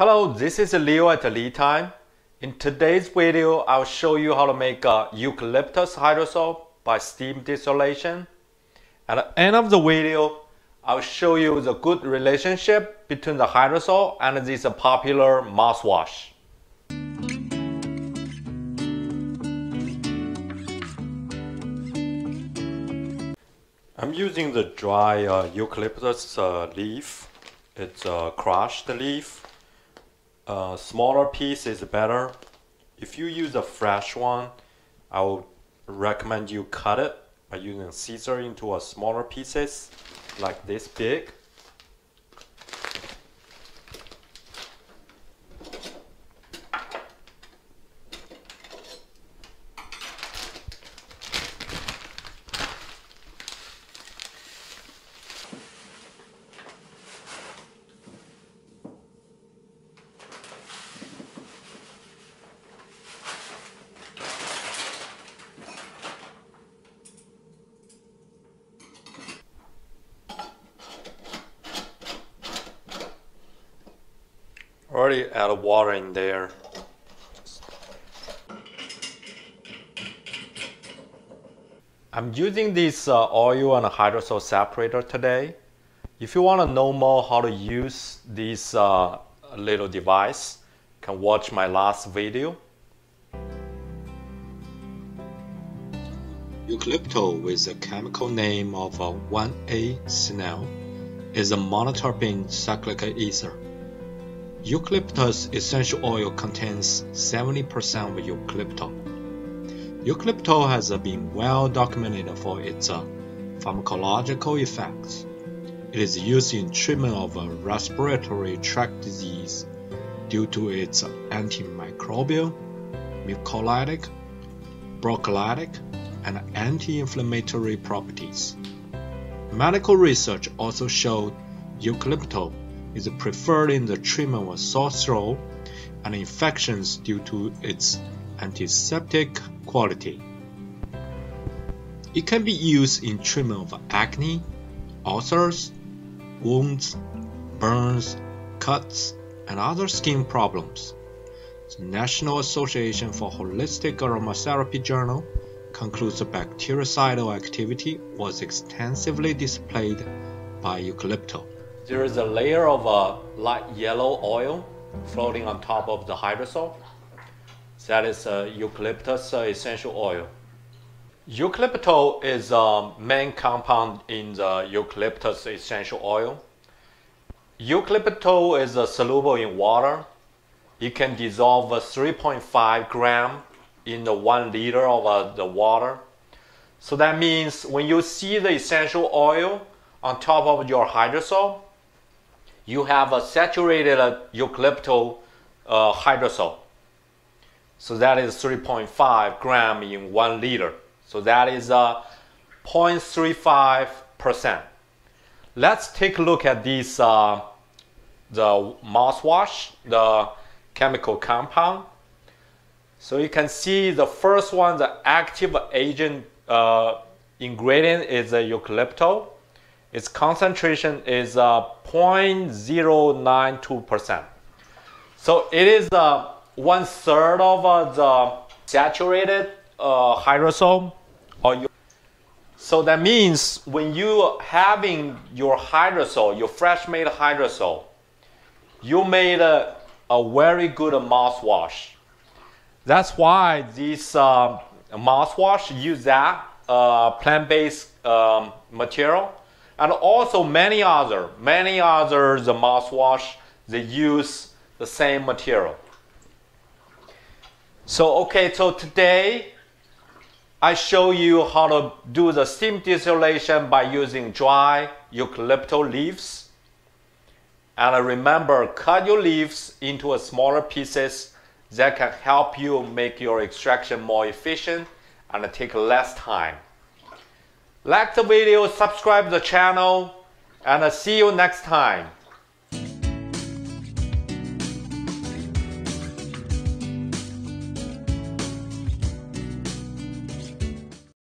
Hello, this is Leo at LeTime. In today's video, I'll show you how to make a eucalyptus hydrosol by steam distillation. At the end of the video, I'll show you the good relationship between the hydrosol and this popular mouthwash. I'm using the dry uh, eucalyptus uh, leaf. It's a crushed leaf. A smaller piece is better. If you use a fresh one, I would recommend you cut it by using a scissor into a smaller pieces like this big. Already add water in there. I'm using this uh, oil and hydrosol separator today. If you want to know more how to use this uh, little device, you can watch my last video. Eucalyptol with the chemical name of 1,8-cineole is a monoterpene cyclic ether. Eucalyptus essential oil contains 70% of eucalyptol. Eucalyptol has been well documented for its uh, pharmacological effects. It is used in treatment of respiratory tract disease due to its antimicrobial, mucolytic, broncholytic, and anti-inflammatory properties. Medical research also showed eucalyptol is preferred in the treatment of sore throat and infections due to its antiseptic quality. It can be used in treatment of acne, ulcers, wounds, burns, cuts, and other skin problems. The National Association for Holistic Aromatherapy Journal concludes the bactericidal activity was extensively displayed by eucalyptus. There is a layer of uh, light yellow oil floating on top of the hydrosol. That is uh, eucalyptus uh, essential oil. Eucalyptol is a main compound in the eucalyptus essential oil. Eucalyptol is uh, soluble in water. It can dissolve 3.5 gram in the 1 liter of uh, the water. So that means when you see the essential oil on top of your hydrosol, you have a saturated eucalyptus uh, hydrosol. So that is 3.5 gram in one liter. So that is uh, 0.35%. Let's take a look at this, uh, the mouthwash, the chemical compound. So you can see the first one, the active agent uh, ingredient is the eucalyptus. Its concentration is uh, 0.092%. So it is uh, one third of uh, the saturated uh, hydrosol. Or so that means when you having your hydrosol, your fresh made hydrosol, you made a, a very good mouthwash. That's why this uh, mouthwash use that uh, plant-based um, material and also many other, many other the mouthwash, they use the same material. So okay, so today I show you how to do the steam distillation by using dry eucalyptus leaves. And remember, cut your leaves into smaller pieces that can help you make your extraction more efficient and take less time. Like the video, subscribe the channel, and see you next time.